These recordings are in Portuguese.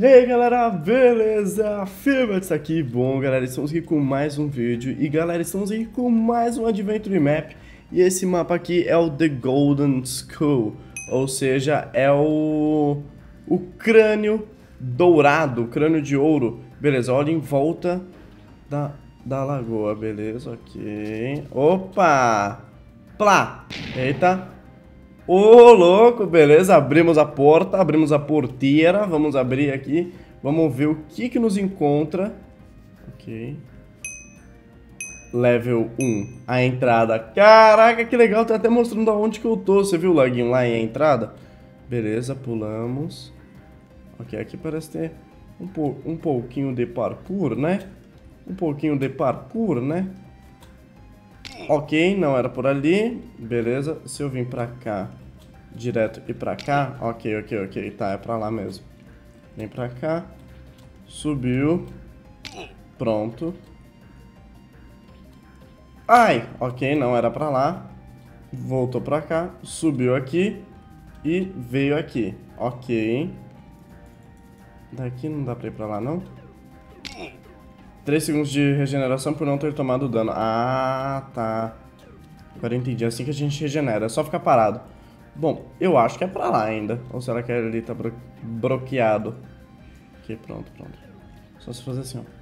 E aí galera, beleza? Filmax aqui, bom galera, estamos aqui com mais um vídeo E galera, estamos aqui com mais um Adventure Map E esse mapa aqui é o The Golden Skull Ou seja, é o... o crânio dourado, crânio de ouro Beleza, olha em volta da, da lagoa, beleza, ok Opa! Plá! Eita! Ô, louco, beleza, abrimos a porta, abrimos a porteira, vamos abrir aqui, vamos ver o que que nos encontra. Ok. Level 1, a entrada. Caraca, que legal, tá até mostrando aonde que eu tô, você viu o laguinho lá e a entrada? Beleza, pulamos. Ok, aqui parece ter um, po um pouquinho de parkour, né? Um pouquinho de parkour, né? Ok, não era por ali. Beleza. Se eu vim pra cá direto e pra cá... Ok, ok, ok. Tá, é pra lá mesmo. Vem pra cá. Subiu. Pronto. Ai! Ok, não era pra lá. Voltou pra cá. Subiu aqui. E veio aqui. Ok. Daqui não dá pra ir pra lá, não? 3 segundos de regeneração por não ter tomado dano. Ah, tá. Agora entendi. É assim que a gente regenera. É só ficar parado. Bom, eu acho que é pra lá ainda. Ou será que ele tá bro bloqueado? Ok, pronto, pronto. Só se fazer assim, ó.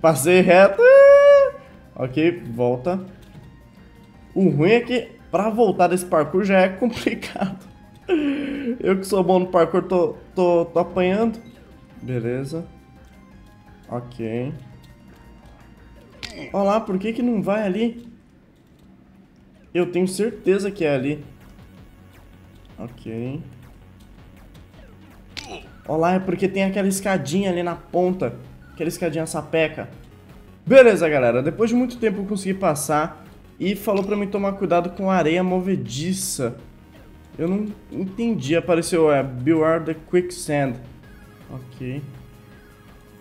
Passei reto. Ok, volta. O ruim é que pra voltar desse parkour já é complicado. Eu que sou bom no parkour tô, tô, tô apanhando. Beleza. Ok. Olha lá, por que que não vai ali? Eu tenho certeza que é ali. Ok. Olha lá, é porque tem aquela escadinha ali na ponta. Aquela escadinha sapeca. Beleza, galera. Depois de muito tempo eu consegui passar. E falou pra mim tomar cuidado com areia movediça. Eu não entendi. Apareceu, é, Beware the Quicksand. Ok.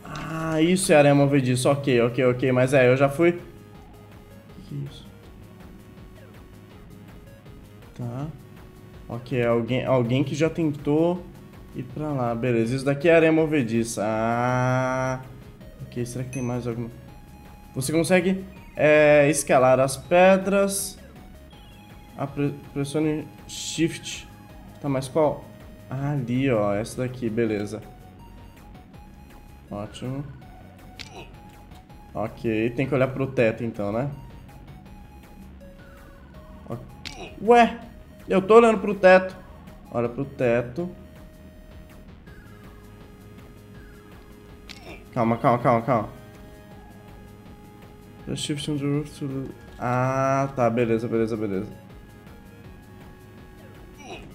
Ah, isso é areia movediça. Ok, ok, ok. Mas é, eu já fui... O que é isso? Tá. Ok, alguém, alguém que já tentou ir pra lá. Beleza, isso daqui é areia movediça. Ah... Ok, será que tem mais alguma... Você consegue é, escalar as pedras... Ah, pressione Shift. Tá, mas qual? Ah, ali, ó. Essa daqui, beleza. Ótimo. Ok, tem que olhar pro teto então, né? Ué, eu tô olhando pro teto. Olha pro teto. Calma, calma, calma, calma. Shift. Ah, tá, beleza, beleza, beleza.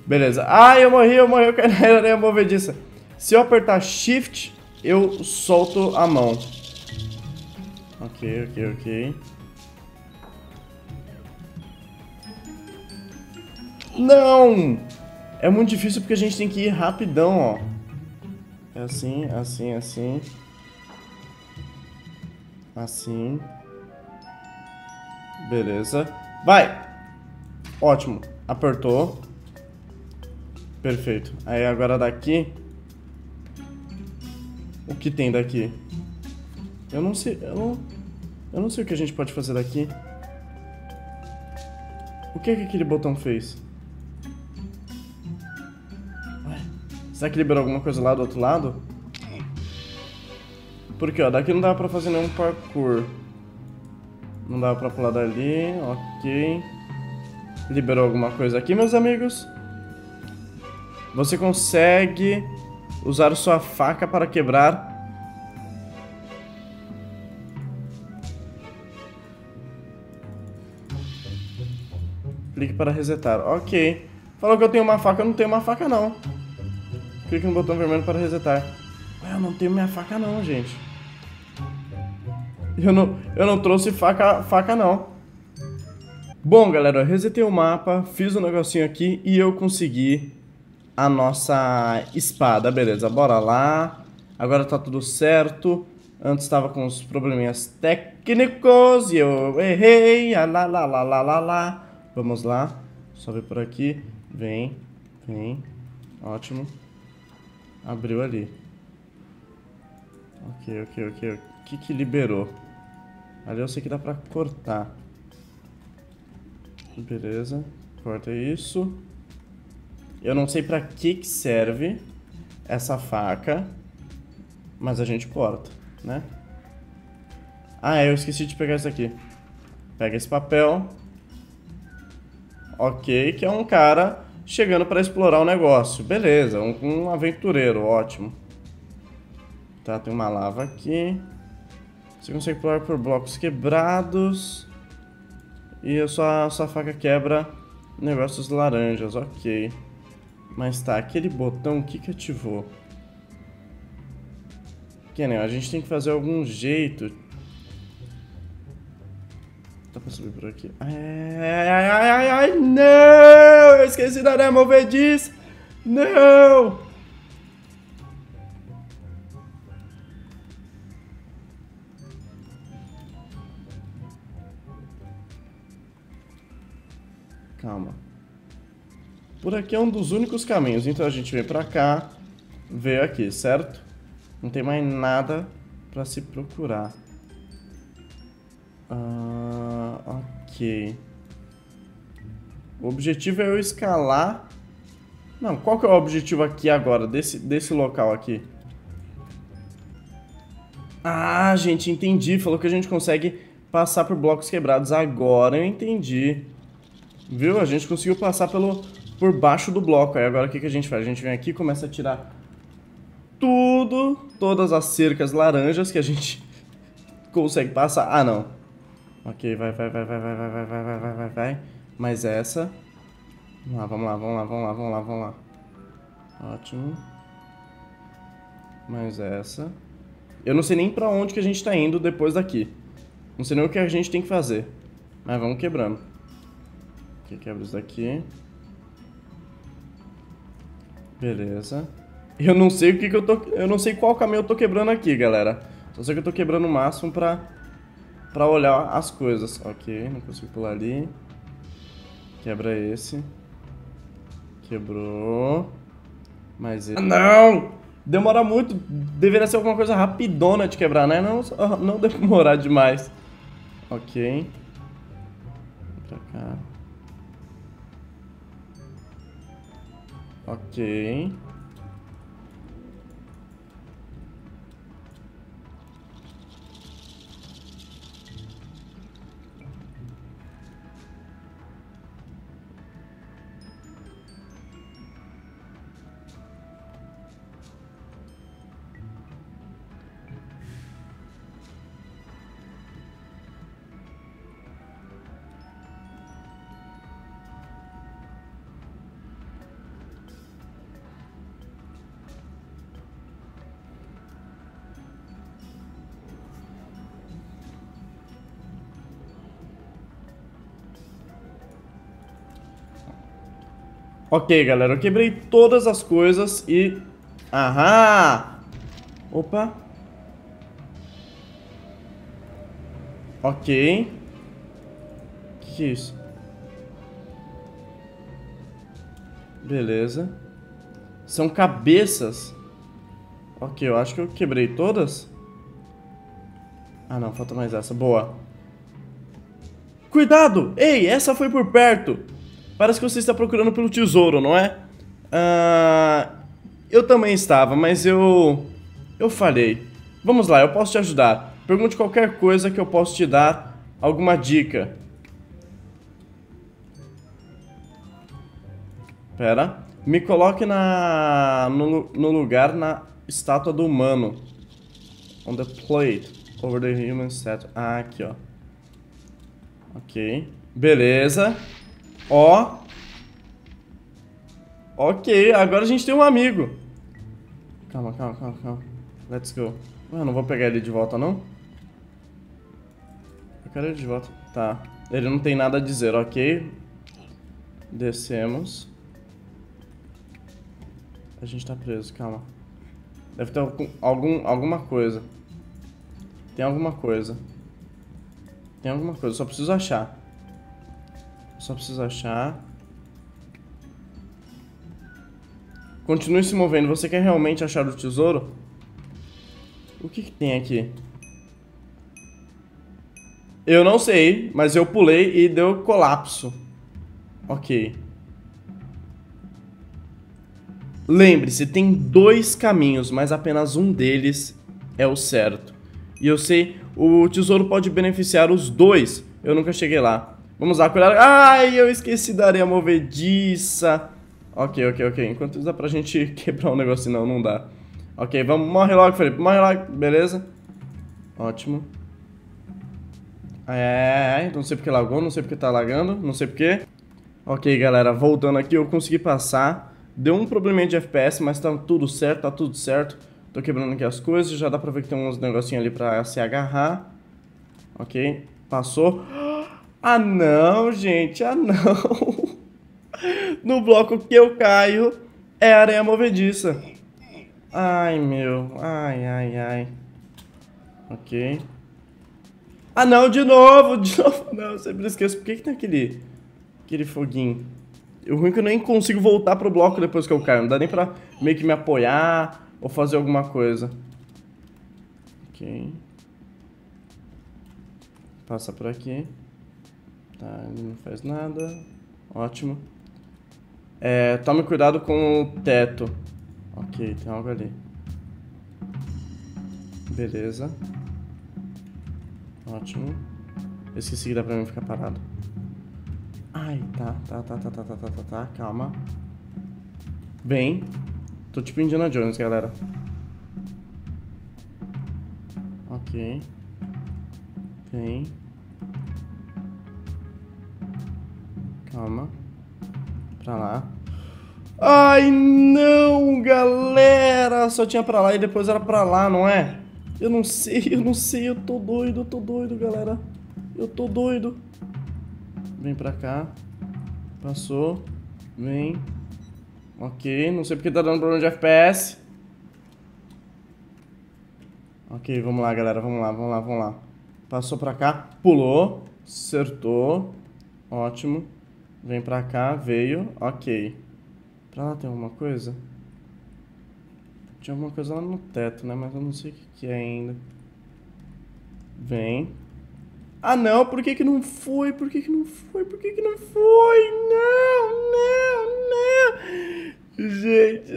Beleza. Ah, eu morri, eu morri, eu caí na areia movediça. Se eu apertar Shift, eu solto a mão. Ok, ok, ok. Não! É muito difícil porque a gente tem que ir rapidão, ó. É assim, assim, assim. Assim. Beleza. Vai! Ótimo. Apertou. Perfeito. Aí agora daqui o que tem daqui? Eu não sei, eu não, eu não sei o que a gente pode fazer daqui. O que é que aquele botão fez? Será que liberou alguma coisa lá do outro lado? Porque, ó, daqui não dá pra fazer nenhum parkour. Não dá pra pular dali, ok. Liberou alguma coisa aqui, meus amigos? Você consegue Usar sua faca para quebrar. Clique para resetar. Ok. Falou que eu tenho uma faca, eu não tenho uma faca não. Clique no botão vermelho para resetar. Eu não tenho minha faca não, gente. Eu não, eu não trouxe faca, faca não. Bom, galera, resetei o mapa, fiz um negocinho aqui e eu consegui a nossa espada. Beleza, bora lá. Agora tá tudo certo. Antes estava com os probleminhas técnicos e eu errei. Ah, lá, lá, lá, lá, lá, lá. Vamos lá. Sobe por aqui. Vem, vem. Ótimo. Abriu ali. Ok, ok, ok. O que que liberou? Ali eu sei que dá pra cortar. Beleza. Corta isso. Eu não sei pra que que serve essa faca, mas a gente corta, né? Ah, eu esqueci de pegar isso aqui. Pega esse papel. Ok, que é um cara chegando para explorar o negócio. Beleza, um, um aventureiro, ótimo. Tá, tem uma lava aqui. Você consegue explorar por blocos quebrados. E a sua, sua faca quebra negócios laranjas, ok. Mas tá, aquele botão, que que ativou? Que nem, a gente tem que fazer algum jeito. Dá pra subir por aqui. Ai, ai, ai, ai, ai, não! Eu esqueci da arma movediça! Não! Calma. Por aqui é um dos únicos caminhos, então a gente vem pra cá, veio aqui, certo? Não tem mais nada pra se procurar. Ah, ok. O objetivo é eu escalar... Não, qual que é o objetivo aqui agora, desse, desse local aqui? Ah, gente, entendi. Falou que a gente consegue passar por blocos quebrados. Agora eu entendi. Viu? A gente conseguiu passar pelo, por baixo do bloco. Aí agora o que, que a gente faz? A gente vem aqui e começa a tirar tudo, todas as cercas laranjas que a gente consegue passar. Ah, não. Ok, vai, vai, vai, vai, vai, vai, vai, vai, vai, vai, vai, vai. Mas essa... Vamos lá, vamos lá, vamos lá, vamos lá, vamos lá, vamos lá. Ótimo. Mais essa. Eu não sei nem pra onde que a gente tá indo depois daqui. Não sei nem o que a gente tem que fazer. Mas vamos quebrando. Aqui, quebra isso daqui. Beleza. Eu não sei o que, que eu tô... Eu não sei qual caminho eu tô quebrando aqui, galera. Só sei que eu tô quebrando o máximo pra... Pra olhar as coisas. Ok, não consigo pular ali. Quebra esse. Quebrou. Mais esse. Ah, não! Demora muito. Deveria ser alguma coisa rapidona de quebrar, né? Não, não demorar demais. Ok. Pra cá. Ok. Ok, galera, eu quebrei todas as coisas e... Aham! Opa! Ok. O que, que é isso? Beleza. São cabeças. Ok, eu acho que eu quebrei todas. Ah, não, falta mais essa. Boa. Cuidado! Ei, essa foi por perto. Parece que você está procurando pelo tesouro, não é? Ah, eu também estava, mas eu... Eu falhei. Vamos lá, eu posso te ajudar. Pergunte qualquer coisa que eu posso te dar alguma dica. Pera. Me coloque na, no, no lugar na estátua do humano. On the plate. Over the human statue. Ah, aqui, ó. Ok. Beleza. Ó. Ok, agora a gente tem um amigo. Calma, calma, calma, calma. Let's go. Eu não vou pegar ele de volta, não? Eu quero ele de volta. Tá. Ele não tem nada a dizer, ok. Descemos. A gente tá preso, calma. Deve ter algum, alguma coisa. Tem alguma coisa. Tem alguma coisa, só preciso achar. Só preciso achar. Continue se movendo. Você quer realmente achar o tesouro? O que, que tem aqui? Eu não sei, mas eu pulei e deu colapso. Ok. Lembre-se, tem dois caminhos, mas apenas um deles é o certo. E eu sei, o tesouro pode beneficiar os dois. Eu nunca cheguei lá. Vamos lá, cuidado. Ai, eu esqueci da areia movediça. Ok, ok, ok. Enquanto isso dá pra gente quebrar um negócio, não, não dá. Ok, vamos. Morre logo, Felipe. Morre logo. Beleza. Ótimo. É, não sei porque lagou, não sei porque tá lagando, não sei porque. Ok, galera, voltando aqui, eu consegui passar. Deu um probleminha de FPS, mas tá tudo certo, tá tudo certo. Tô quebrando aqui as coisas, já dá pra ver que tem uns negocinhos ali pra se agarrar. Ok, passou. Ah não, gente, ah não. No bloco que eu caio é areia movediça. Ai, meu. Ai, ai, ai. Ok. Ah, não, de novo, de novo. Não, eu sempre esqueço. Por que, que tem aquele, aquele foguinho? O ruim é que eu nem consigo voltar pro bloco depois que eu caio. Não dá nem pra meio que me apoiar ou fazer alguma coisa. Ok. Passa por aqui. Tá, ele não faz nada. Ótimo. É, tome cuidado com o teto. Ok, tem algo ali. Beleza. Ótimo. Eu esqueci que dá pra mim ficar parado. Ai, tá, tá, tá, tá, tá, tá, tá, tá, tá, calma. Bem. Tô tipo Indiana Jones, galera. Ok. Vem. Calma. Pra lá. Ai, não, galera! Só tinha pra lá e depois era pra lá, não é? Eu não sei, eu não sei, eu tô doido, eu tô doido, galera. Eu tô doido. Vem pra cá. Passou. Vem. Ok, não sei porque tá dando problema de FPS. Ok, vamos lá, galera, vamos lá, vamos lá, vamos lá. Passou pra cá, pulou, acertou. Ótimo. Vem pra cá, veio, ok. Pra lá tem alguma coisa? Tinha alguma coisa lá no teto, né? Mas eu não sei o que, que é ainda. Vem. Ah, não. Por que que não foi? Por que que não foi? Por que que não foi? Não, não, não. Gente.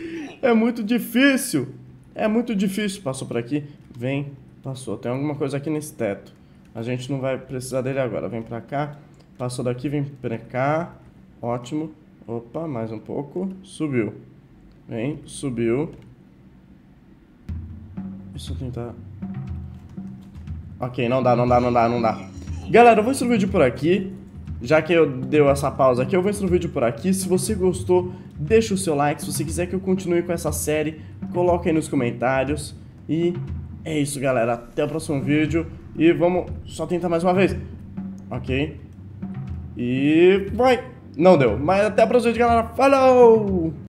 É muito difícil. É muito difícil. Passou por aqui. Vem. Passou. Tem alguma coisa aqui nesse teto. A gente não vai precisar dele agora. Vem pra cá. Passou daqui, vem pra cá. Ótimo. Opa, mais um pouco. Subiu. Vem, subiu. Deixa eu tentar... Ok, não dá, não dá, não dá, não dá. Galera, eu vou encerrar o vídeo por aqui. Já que eu deu essa pausa aqui, eu vou encerrar o vídeo por aqui. Se você gostou, deixa o seu like. Se você quiser que eu continue com essa série, coloca aí nos comentários. E é isso, galera. Até o próximo vídeo. E vamos só tentar mais uma vez. Ok. E vai. Não deu. Mas até a próxima, galera. Falou!